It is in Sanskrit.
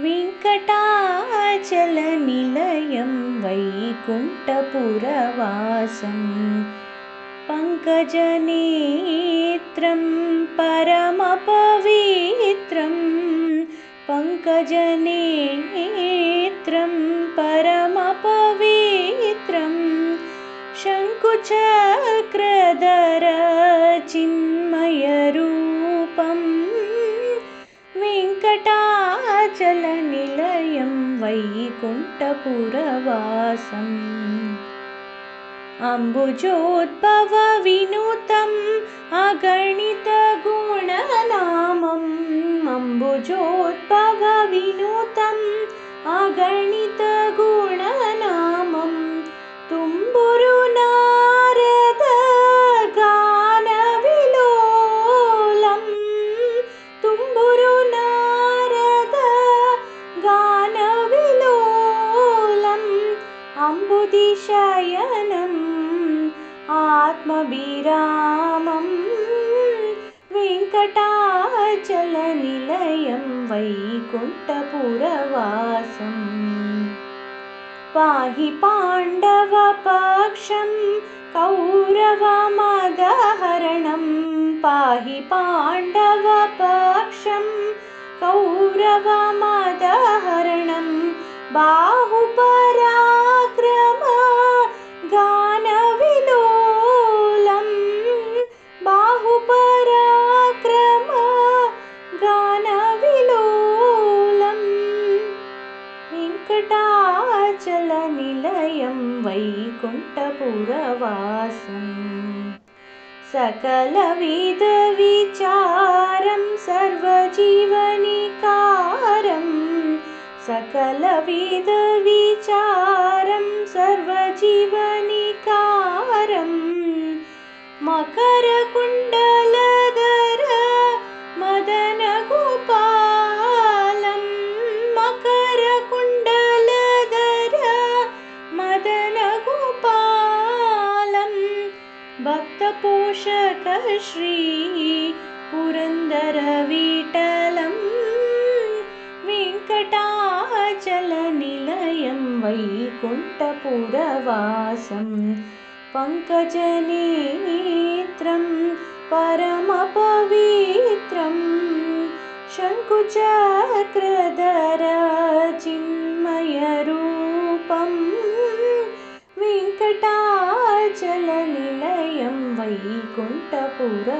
वेङ्कटाचलनिलयं वैकुण्ठपुरवासं पङ्कजनेत्रं परमपवित्रं पङ्कजनेत्रं परमपवित्रं शङ्कुचक्रधर चिन्मयरूपम् वेङ्कटाचलनिलयं वैकुण्ठपुरवासम्। अम्बुजोद्भवविनुतम् अगणितगुणनामम्। अम्बुजोद्भवविनुतम् अगणितगुणनामम् अम्बुदिशयनम् आत्मभिरामं वेङ्कटाचलनिलयं वैकुण्ठपुरवासम् पाहि पाण्डवपक्षं कौरवमदहरणं। पाहि पाण्डवपक्षं कौरवमदहरणं। बाहुपराक्रम वेङ्कटाचलनिलयं वैकुण्ठपुरवासम् सकलविधविचारं सर्वजीवनिकारं। सकलविधविचारं सर्वजीवनिकारं। मकरकुण्डलधर भक्तपोषक श्री पुरन्दरविठलं वेङ्कटाचलनिलयं वैकुण्ठपुरवासं पङ्कजनेत्रं परमपवित्रं शङ्कुचक्रधर चिन्मयरूपं వైకుంఠపురవాసం